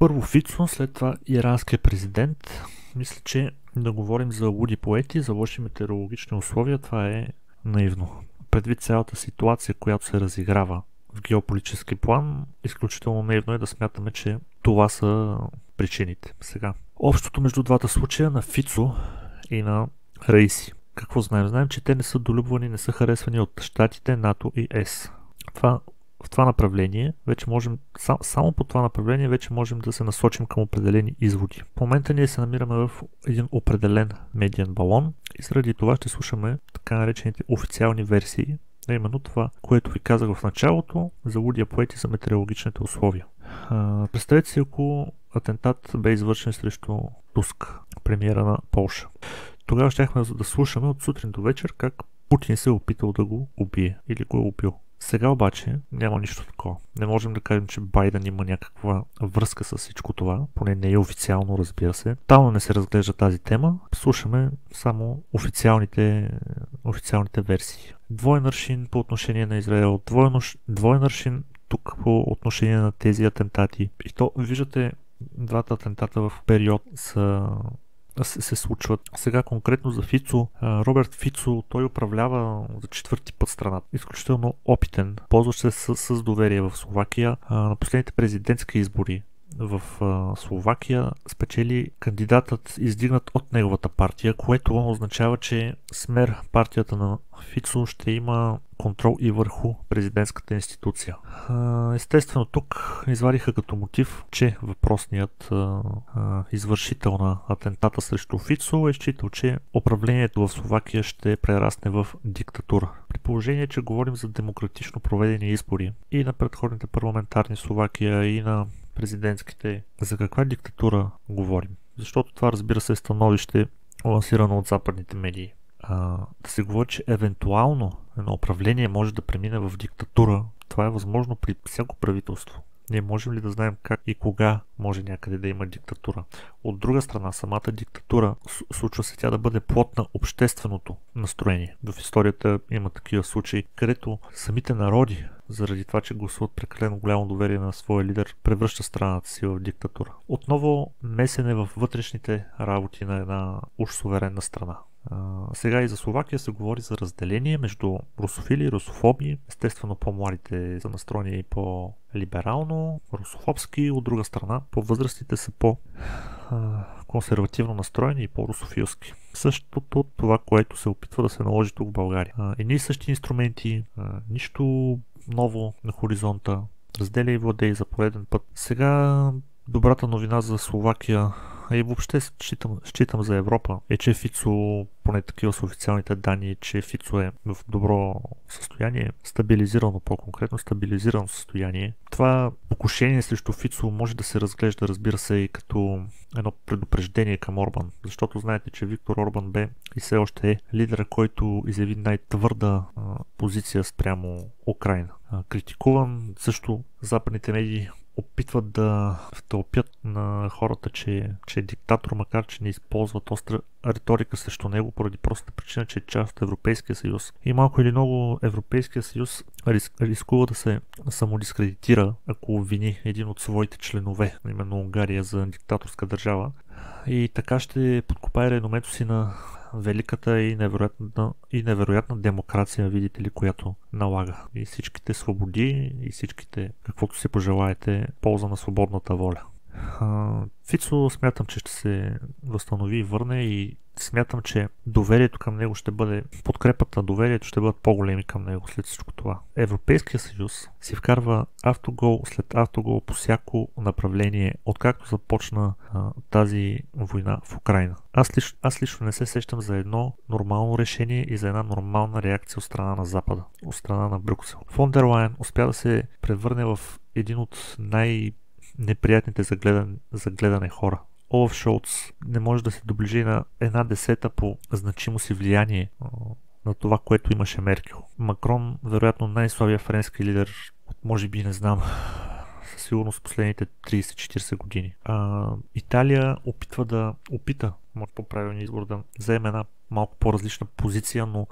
Първо Фицо, след това иранския президент. Мисля, че да говорим за луди поети, за лоши метеорологични условия, това е наивно. Предвид цялата ситуация, която се разиграва в геополитически план, изключително наивно е да смятаме, че това са причините. Сега, общото между двата случая на Фицо и на Раиси. Какво знаем? Знаем, че те не са долюбвани, не са харесвани от щатите, НАТО и ЕС. Това в това направление, вече можем, сам, само по това направление вече можем да се насочим към определени изводи. В момента ние се намираме в един определен медиен балон и заради това ще слушаме така наречените официални версии, а именно това, което ви казах в началото за лудия поети за метеорологичните условия. Представете си, ако атентат бе извършен срещу Туск, премиера на Полша. Тогава щяхме да слушаме от сутрин до вечер как Путин се е опитал да го убие или го е убил. Сега обаче няма нищо такова. Не можем да кажем, че Байден има някаква връзка с всичко това, поне не е официално, разбира се. Тално не се разглежда тази тема, слушаме само официалните, официалните версии. Двоен аршин по отношение на Израел, двоен, двоен аршин тук по отношение на тези атентати. И то, виждате, двата атентата в период са се, се случват. Сега конкретно за Фицо, Роберт Фицо, той управлява за четвърти път страната. Изключително опитен, ползващ се с, с доверие в Словакия. На последните президентски избори в Словакия спечели кандидатът издигнат от неговата партия, което означава, че СМЕР, партията на Фицо, ще има контрол и върху президентската институция. Естествено, тук извадиха като мотив, че въпросният извършител на атентата срещу Фицо е считал, че управлението в Словакия ще прерасне в диктатура. При положение, че говорим за демократично проведени избори и на предходните парламентарни Словакия, и на президентските, за каква диктатура говорим? Защото това разбира се е становище лансирано от западните медии. Да се говори, че евентуално едно управление може да премине в диктатура, това е възможно при всяко правителство. Ние можем ли да знаем как и кога може някъде да има диктатура? От друга страна, самата диктатура случва се тя да бъде плод на общественото настроение. В историята има такива случаи, където самите народи, заради това, че гласуват прекалено голямо доверие на своя лидер, превръща страната си в диктатура. Отново месене в вътрешните работи на една уж суверенна страна. Сега и за Словакия се говори за разделение между русофили и русофоби. Естествено по-младите са настроени и по-либерално, русофобски, от друга страна по-възрастите са по- консервативно настроени и по-русофилски. Същото това, което се опитва да се наложи тук в България. едни и същи инструменти, нищо ново на хоризонта, разделя и владей за пореден път. Сега добрата новина за Словакия и въобще считам, считам за Европа, е, че Фицо, поне такива са официалните данни, че Фицо е в добро състояние, стабилизирано по-конкретно, стабилизирано състояние. Това покушение срещу Фицо може да се разглежда, разбира се, и като едно предупреждение към Орбан, защото знаете, че Виктор Орбан бе и все още е лидера, който изяви най-твърда а, позиция спрямо Украина. А, критикуван също западните медии опитват да втълпят на хората, че, че е диктатор, макар че не използват остра риторика срещу него, поради простата причина, че е част от Европейския съюз. И малко или много Европейския съюз рис, рискува да се самодискредитира, ако обвини един от своите членове, именно Унгария за диктаторска държава. И така ще подкопае реномето си на великата и невероятна, и невероятна демокрация, видите ли, която налага. И всичките свободи, и всичките, каквото си пожелаете, полза на свободната воля. Фицо смятам, че ще се възстанови и върне и смятам, че доверието към него ще бъде, подкрепата на доверието ще бъдат по-големи към него след всичко това. Европейския съюз си вкарва автогол след автогол по всяко направление, откакто започна а, тази война в Украина. Аз лично, аз лично не се сещам за едно нормално решение и за една нормална реакция от страна на Запада, от страна на Брюксел. Фондерлайн успя да се превърне в един от най- неприятните за гледане, за гледане хора. Олаф Шолц не може да се доближи на една десета по значимост и влияние на това, което имаше Меркел. Макрон, вероятно най-слабия френски лидер, може би не знам, със сигурност последните 30-40 години. А, Италия опитва да опита, може по-правилния избор, да вземе една малко по-различна позиция, но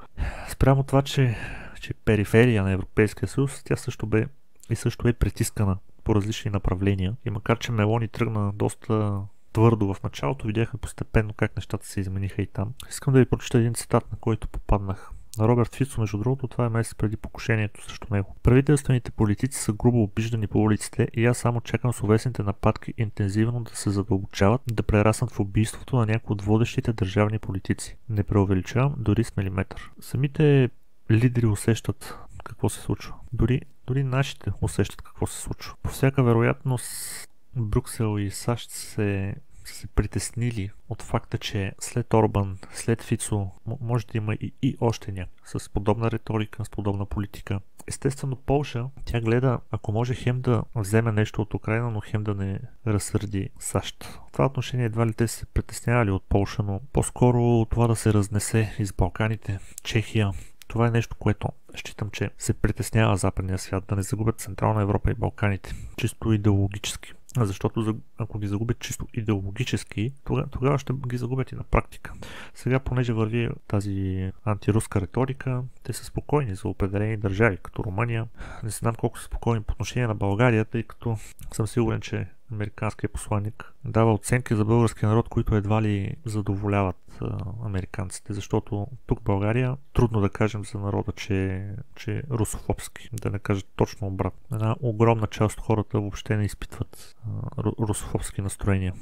спрямо това, че, че периферия на Европейския съюз, тя също бе и също е притискана по различни направления. И макар, че Мелони тръгна доста твърдо в началото, видяхме постепенно как нещата се измениха и там. Искам да ви прочета един цитат, на който попаднах. На Роберт Фицо, между другото, това е месец преди покушението срещу него. Правителствените политици са грубо обиждани по улиците и аз само чакам словесните нападки интензивно да се задълбочават, да прераснат в убийството на някои от водещите държавни политици. Не преувеличавам дори с милиметър. Самите лидери усещат какво се случва. Дори, дори нашите усещат какво се случва. По всяка вероятност Брюксел и САЩ се се притеснили от факта, че след Орбан, след Фицо, може да има и, и още някак с подобна риторика, с подобна политика. Естествено, Полша, тя гледа, ако може хем да вземе нещо от Украина, но хем да не разсърди САЩ. В това отношение едва ли те се притеснявали от Полша, но по-скоро това да се разнесе из Балканите, Чехия, това е нещо, което считам, че се притеснява западния свят да не загубят Централна Европа и Балканите. Чисто идеологически. Защото ако ги загубят чисто идеологически, тогава, ще ги загубят и на практика. Сега, понеже върви тази антируска риторика, те са спокойни за определени държави, като Румъния. Не знам колко са спокойни по отношение на България, тъй като съм сигурен, че американския посланник дава оценки за българския народ, които едва ли задоволяват а, американците, защото тук в България трудно да кажем за народа, че, че е русофобски, да не кажа точно обратно. Една огромна част от хората въобще не изпитват а, русофобски настроения.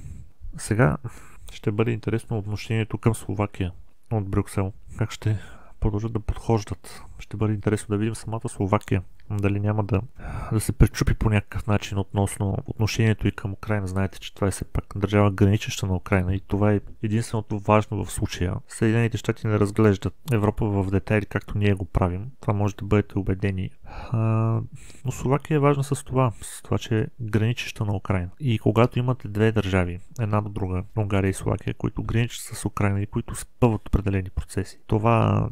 Сега ще бъде интересно отношението към Словакия от Брюксел. Как ще продължат да подхождат. Ще бъде интересно да видим самата Словакия дали няма да, да се пречупи по някакъв начин относно отношението и към Украина. Знаете, че това е все пак държава граничеща на Украина и това е единственото важно в случая. Съединените щати не разглеждат Европа в детайли, както ние го правим. Това може да бъдете убедени. А, но Словакия е важна с това, с това, че е граничеща на Украина. И когато имате две държави, една до друга, Унгария и Словакия, които граничат с Украина и които спъват определени процеси, това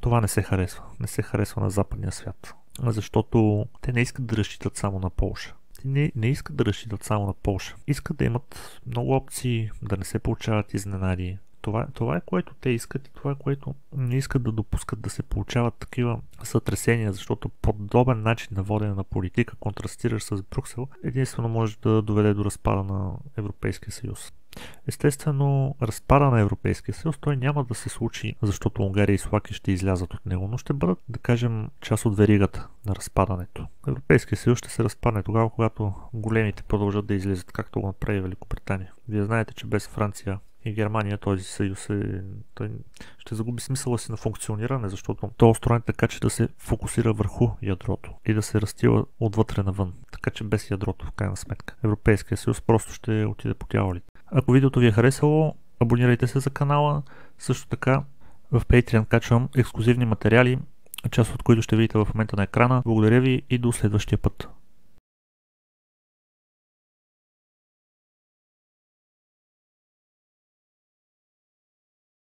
това не се харесва. Не се харесва на западния свят защото те не искат да разчитат само на Полша. Те не, не искат да разчитат само на Полша. Искат да имат много опции, да не се получават изненади. Това, това е което те искат и това е което не искат да допускат да се получават такива сътресения, защото подобен начин на водене на политика, контрастираш с Брюксел, единствено може да доведе до разпада на Европейския съюз. Естествено, разпада на Европейския съюз той няма да се случи, защото Унгария и Словакия ще излязат от него, но ще бъдат, да кажем, част от веригата на разпадането. Европейския съюз ще се разпадне тогава, когато големите продължат да излизат, както го направи Великобритания. Вие знаете, че без Франция и Германия този съюз е, той ще загуби смисъла си на функциониране, защото той е устроен така, че да се фокусира върху ядрото и да се растила отвътре навън. Така че без ядрото, в крайна сметка. Европейския съюз просто ще отиде по дяволите. Ако видеото ви е харесало, абонирайте се за канала. Също така в Patreon качвам ексклюзивни материали, част от които ще видите в момента на екрана. Благодаря ви и до следващия път.